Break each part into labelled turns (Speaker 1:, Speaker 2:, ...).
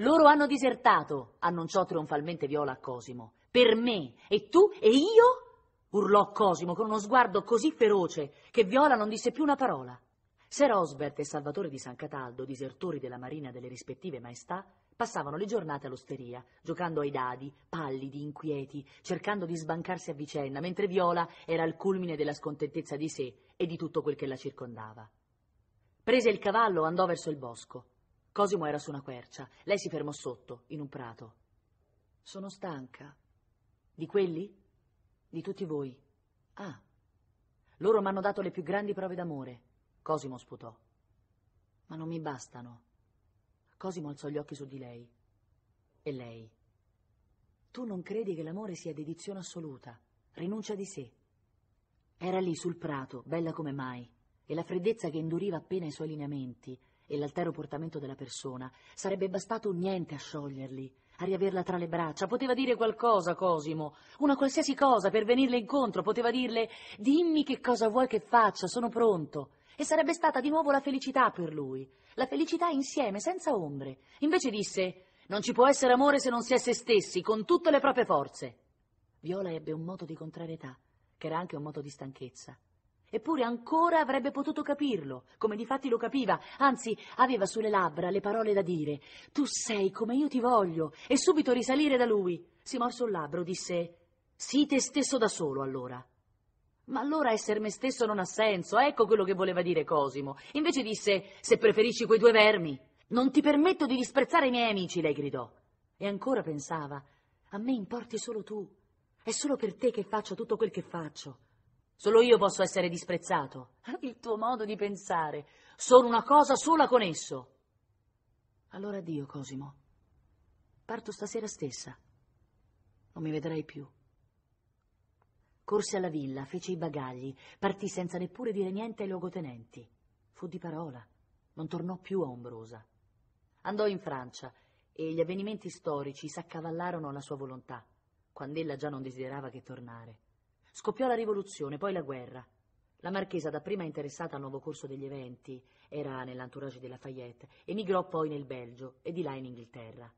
Speaker 1: Loro hanno disertato, annunciò trionfalmente Viola a Cosimo. Per me. E tu? E io? urlò Cosimo con uno sguardo così feroce che Viola non disse più una parola. Ser Osbert e Salvatore di San Cataldo, disertori della marina delle rispettive maestà, passavano le giornate all'osteria, giocando ai dadi, pallidi, inquieti, cercando di sbancarsi a vicenda, mentre Viola era al culmine della scontentezza di sé e di tutto quel che la circondava. Prese il cavallo, andò verso il bosco. Cosimo era su una quercia. Lei si fermò sotto, in un prato. Sono stanca. Di quelli? Di tutti voi. Ah. Loro mi hanno dato le più grandi prove d'amore. Cosimo sputò. Ma non mi bastano. Cosimo alzò gli occhi su di lei. E lei? Tu non credi che l'amore sia dedizione assoluta, rinuncia di sé. Era lì sul prato, bella come mai, e la freddezza che induriva appena i suoi lineamenti e l'altero portamento della persona sarebbe bastato un niente a scioglierli, a riaverla tra le braccia. Poteva dire qualcosa, Cosimo, una qualsiasi cosa per venirle incontro. Poteva dirle, dimmi che cosa vuoi che faccia, sono pronto. E sarebbe stata di nuovo la felicità per lui. La felicità insieme, senza ombre. Invece disse, non ci può essere amore se non si è se stessi, con tutte le proprie forze. Viola ebbe un moto di contrarietà, che era anche un moto di stanchezza. Eppure ancora avrebbe potuto capirlo, come difatti lo capiva, anzi aveva sulle labbra le parole da dire. Tu sei come io ti voglio, e subito risalire da lui. Si morse un labbro, disse, sii te stesso da solo allora. Ma allora essere me stesso non ha senso, ecco quello che voleva dire Cosimo. Invece disse, se preferisci quei due vermi, non ti permetto di disprezzare i miei amici, lei gridò. E ancora pensava, a me importi solo tu, è solo per te che faccio tutto quel che faccio. Solo io posso essere disprezzato. Il tuo modo di pensare. Sono una cosa sola con esso. Allora addio, Cosimo. Parto stasera stessa. Non mi vedrai più. Corse alla villa, fece i bagagli, partì senza neppure dire niente ai luogotenenti. Fu di parola. Non tornò più a Ombrosa. Andò in Francia e gli avvenimenti storici s'accavallarono alla sua volontà, quando ella già non desiderava che tornare. Scoppiò la rivoluzione, poi la guerra. La marchesa, dapprima interessata al nuovo corso degli eventi, era nell'entourage di Lafayette, emigrò poi nel Belgio e di là in Inghilterra.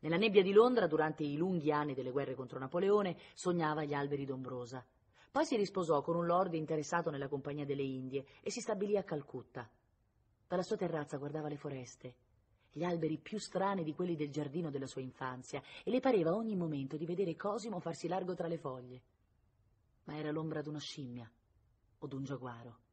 Speaker 1: Nella nebbia di Londra, durante i lunghi anni delle guerre contro Napoleone, sognava gli alberi d'Ombrosa. Poi si risposò con un lord interessato nella Compagnia delle Indie e si stabilì a Calcutta. Dalla sua terrazza guardava le foreste, gli alberi più strani di quelli del giardino della sua infanzia, e le pareva ogni momento di vedere Cosimo farsi largo tra le foglie ma era l'ombra d'una scimmia o d'un giaguaro.